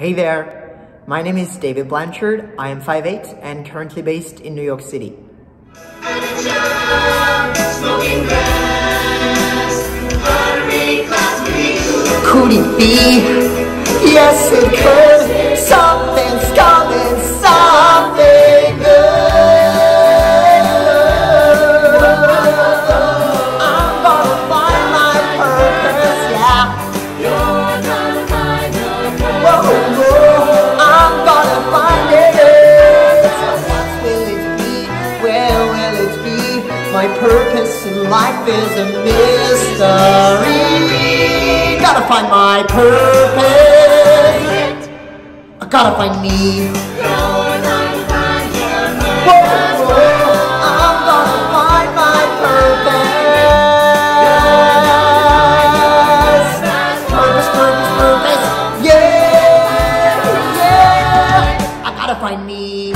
Hey there, my name is David Blanchard. I am 5'8 and currently based in New York City. Could it be? Yes, it could. Something's My purpose in life is a mystery. Gotta find my purpose. I gotta find me. Find me.